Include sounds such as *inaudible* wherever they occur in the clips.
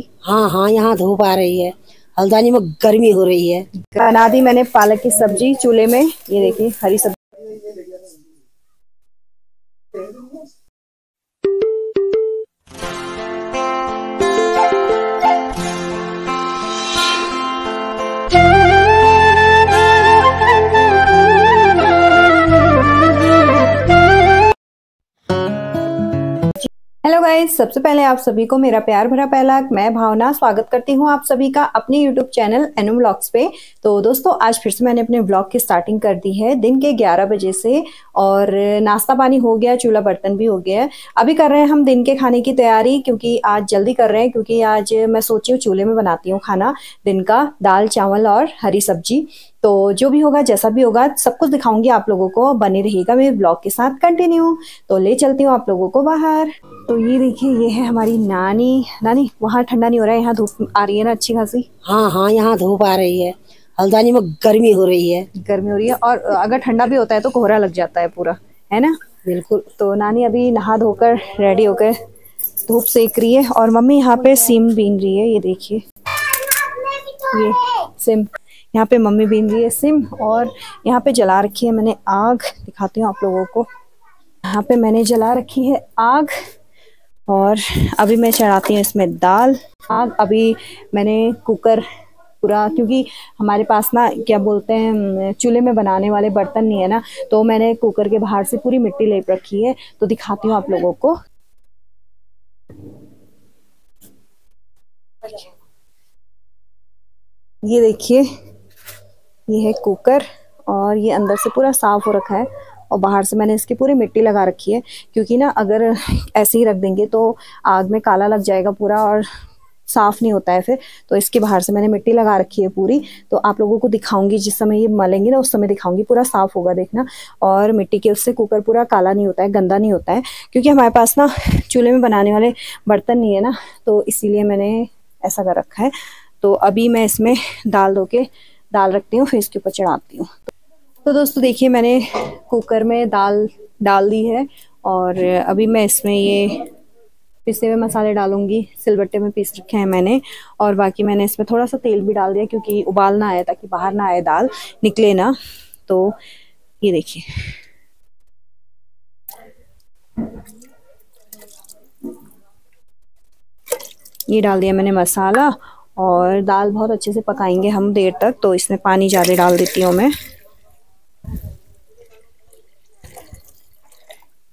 हाँ हाँ यहाँ धूप आ रही है। हल्दानी में गर्मी हो रही है। बना दी मैंने पालक की सब्ज़ी, चूल्हे में, ये देखिए, हरी सब्ज़ी। गाइस, सबसे पहले आप सभी को मेरा प्यार भरा पहला मैं भावना स्वागत करती हूँ आप सभी का अपने यूट्यूब चैनल एनुम ब्लॉग्स पे। तो दोस्तों, आज फिर से मैंने अपने ब्लॉग की स्टार्टिंग कर दी है, दिन के 11 बजे से और नाश्ता पानी हो गया, चूल्हा बर्तन भी हो गया अभी कर रहे हैं हम दिन के खाने की तैयारी क्योंकि आज जल्दी कर रहे हैं क्योंकि आज मैं सोची हूँ चूल्हे में बनाती हूँ खाना, दिन का दाल, चावल और हरी सब्ज़ी। तो जो भी होगा जैसा भी होगा सब कुछ दिखाऊँगी आप लोगों को बने रहेगा मेरे ब्लॉग के साथ कंटिन्यू तो ले चलती हूँ आप लोगों को बाहर। तो ये देखिए ये है हमारी नानी। नानी वहाँ ठंडा नहीं हो रहा है? यहाँ धूप आ रही है ना अच्छी खासी? हाँ हाँ यहाँ धूप आ रही है। हल्द्वानी में गर्मी हो रही है। गर्मी हो रही है और अगर ठंडा भी होता है तो कोहरा लग जाता है पूरा है ना? बिल्कुल। तो नानी अभी नहा धोकर रेडी होकर धूप सेक रही है और मम्मी यहाँ पे सिम बीन रही है ये देखिए। ये सिम। यहाँ पे मम्मी बीन रही है सिम और यहाँ पे जला रखी है मैंने आग। दिखाती हूँ आप लोगों को। यहाँ पे मैंने जला रखी है आग और अभी मैं चढ़ाती हूँ इसमें दाल। आग अभी मैंने कुकर पूरा क्योंकि हमारे पास ना क्या बोलते हैं चूल्हे में बनाने वाले बर्तन नहीं है ना तो मैंने कुकर के बाहर से पूरी मिट्टी लेप रखी है तो दिखाती हूँ आप लोगों को। ये देखिए ये है कुकर और ये अंदर से पूरा साफ़ हो रखा है और बाहर से मैंने इसकी पूरी मिट्टी लगा रखी है, क्योंकि ना अगर *laughs* ऐसे ही रख देंगे तो आग में काला लग जाएगा पूरा और साफ़ नहीं होता है फिर। तो इसके बाहर से मैंने मिट्टी लगा रखी है पूरी। तो आप लोगों को दिखाऊँगी, जिस समय ये मलेंगे ना, उस समय दिखाऊँगी। पूरा साफ़ होगा देखना। और मिट्टी के उससे कुकर पूरा काला नहीं होता है, गंदा नहीं होता है, क्योंकि हमारे पास ना चूल्हे में बनाने वाले बर्तन नहीं है ना। तो इसीलिए मैंने ऐसा कर रखा है। तो अभी मैं इसमें दाल धो के दाल रखती हूँ, फिर इसके ऊपर चढ़ाती हूँ। तो दोस्तों देखिए, मैंने कुकर में दाल डाल दी है और अभी मैं इसमें ये पिसे हुए मसाले डालूँगी। सिलबट्टे में पीस रखे हैं मैंने और बाकी मैंने इसमें थोड़ा सा तेल भी डाल दिया क्योंकि उबाल ना आए ताकि बाहर ना आए दाल, निकले ना। तो ये देखिए। ये डाल दिया मैंने मसाला और दाल बहुत अच्छे से पकाएँगे हम देर तक तो इसमें पानी ज़्यादा डाल देती हूँ मैं।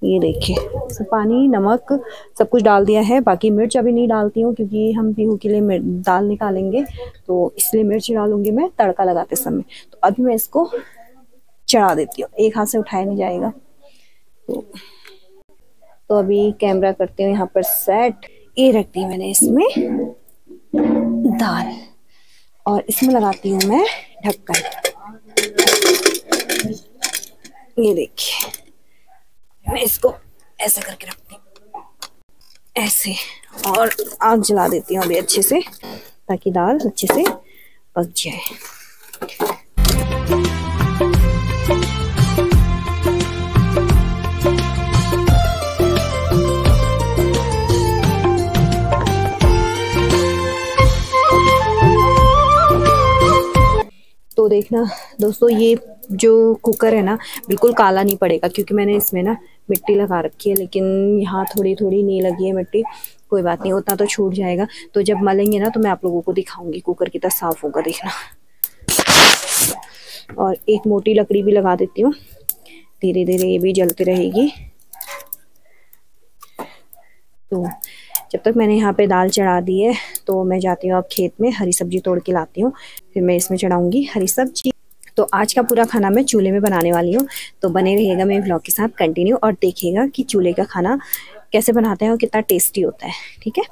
ये देखिए सब पानी, नमक, सब कुछ डाल दिया है। बाकी मिर्च अभी नहीं डालती हूँ, क्योंकि हम पीहू के लिए दाल निकालेंगे तो इसलिए मिर्च डालूँगी मैं तड़का लगाते समय। तो अभी मैं इसको चढ़ा देती हूँ, एक हाथ से उठाया नहीं जाएगा। तो तो अभी कैमरा करती हूँ यहाँ पर सेट। ये रख दी मैंने इसमें। दाल। और इसमें लगाती हूँ मैं ढक्कन। ये देखिए, मैं इसको ऐसे करके रखती हूँ। ऐसे, और आग जला देती हूँ अभी अच्छे से, ताकि दाल अच्छे से पक जाए। देखना। दोस्तों, ये जो कुकर है ना, बिल्कुल काला नहीं पड़ेगा, क्योंकि मैंने इसमें ना मिट्टी लगा रखी है, लेकिन यहाँ थोड़ी थोड़ी नहीं लगी है मिट्टी। कोई बात नहीं, उतना तो छूट जाएगा। तो जब मलेंगे ना तो मैं आप लोगों को दिखाऊँगी कुकर कितना साफ़ होगा देखना। और एक मोटी लकड़ी भी लगा देती हूँ। धीरे धीरे ये भी जलती रहेगी। तो जब तक मैंने यहाँ पे दाल चढ़ा दी है तो मैं जाती हूँ अब खेत में हरी सब्ज़ी तोड़ के लाती हूँ, फिर मैं इसमें चढ़ाऊँगी हरी सब्ज़ी। तो आज का पूरा खाना मैं चूल्हे में बनाने वाली हूँ तो बने रहेगा मेरे ब्लॉग के साथ कंटिन्यू और देखिएगा कि चूल्हे का खाना कैसे बनाते हैं और कितना टेस्टी होता है, ठीक है?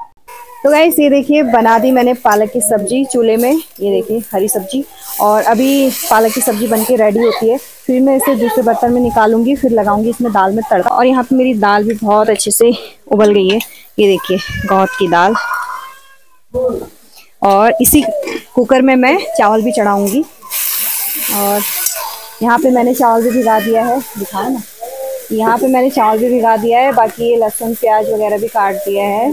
तो गाइस ये देखिए, बना दी मैंने पालक की सब्ज़ी चूल्हे में। ये देखिए, हरी सब्ज़ी। और अभी पालक की सब्ज़ी बनके रेडी होती है। फिर मैं इसे दूसरे बर्तन में निकालूँगी, फिर लगाऊँगी इसमें दाल में तड़का। और यहाँ पे मेरी दाल भी बहुत अच्छे से उबल गई है। ये देखिए गौत की दाल। और इसी कुकर में मैं चावल भी चढ़ाऊँगी। और यहाँ पे मैंने चावल भी भिगा दिया है। दिखाओ ना। यहाँ पे मैंने चावल भी भिगा दिया है। बाकी ये लहसुन, प्याज वगैरह भी काट दिया है।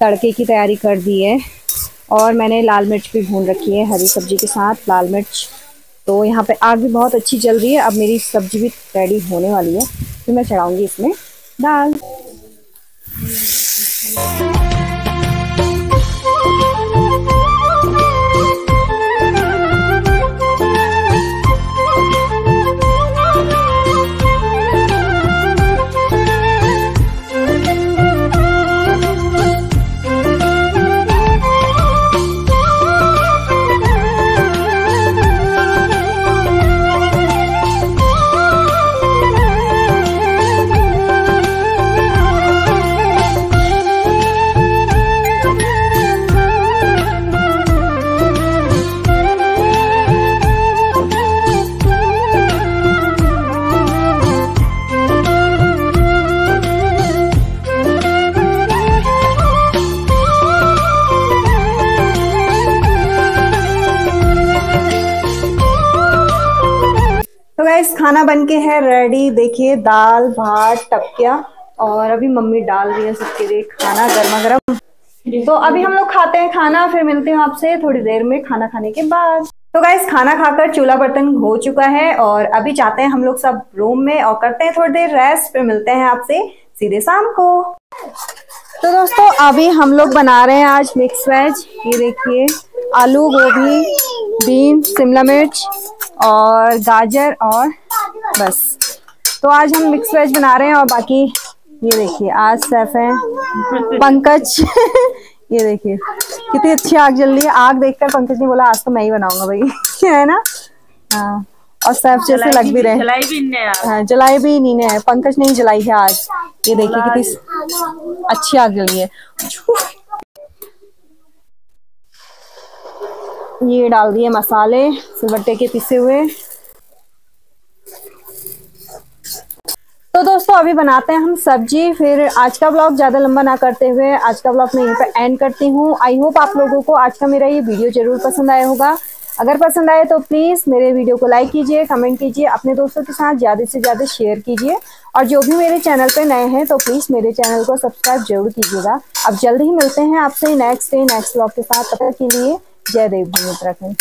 तड़के की तैयारी कर दी है और मैंने लाल मिर्च भी भून रखी है हरी सब्ज़ी के साथ, लाल मिर्च। तो यहाँ पे आग भी बहुत अच्छी चल रही है, अब मेरी सब्ज़ी भी रेडी होने वाली है, फिर मैं चढ़ाऊँगी इसमें दाल। खाना बन के है रेडी देखिए, दाल, भात, टपकिया, और अभी मम्मी डाल रही है सबके लिए खाना गर्मा गर्म तो अभी हम लोग खाते हैं खाना, फिर मिलते हैं आपसे थोड़ी देर में खाना खाने के बाद। तो गाइस खाना खाकर चूल्हा बर्तन हो चुका है, और अभी जाते हैं हम लोग सब रूम में, और करते हैं थोड़ी देर रेस्ट फिर मिलते हैं आपसे सीधे शाम को। तो दोस्तों, अभी हम लोग बना रहे हैं आज मिक्स वेज ये देखिए, आलू गोभी बीन शिमला मिर्च और गाजर और बस। तो आज हम मिक्स वेज बना रहे हैं और बाकी ये देखिए आज सेफ़ है। पंकज *laughs* ये देखिए कितनी अच्छी आग जल रही है। आग देखकर पंकज ने बोला आज तो मैं ही बनाऊँगा भाई। *laughs* है ना? हाँ और सैफ जैसे लग भी रहे जलाई भी ने हाँ। जलाई भी नीने है। पंकज ने ही जलाई है आज। ये देखिए कितनी अच्छी आग जली है। ये डाल दिए मसाले सिलबट्टे के पिसे हुए। तो दोस्तों, अभी बनाते हैं हम सब्ज़ी। फिर आज का ब्लॉग ज़्यादा लंबा ना करते हुए, आज का ब्लॉग मैं यहीं पे एंड करती हूँ। आई होप आप लोगों को आज का मेरा ये वीडियो ज़रूर पसंद आया होगा। अगर पसंद आए तो प्लीज़ मेरे वीडियो को लाइक कीजिए कमेंट कीजिए, अपने दोस्तों के साथ ज़्यादा से ज़्यादा शेयर कीजिए। और जो भी मेरे चैनल पे नए हैं तो प्लीज़ मेरे चैनल को सब्सक्राइब ज़रूर कीजिएगा। अब जल्द ही मिलते हैं आपसे नेक्स्ट डे नेक्स्ट ब्लॉग के साथ। तक के लिए जय देव भूमि उत्तराखंड।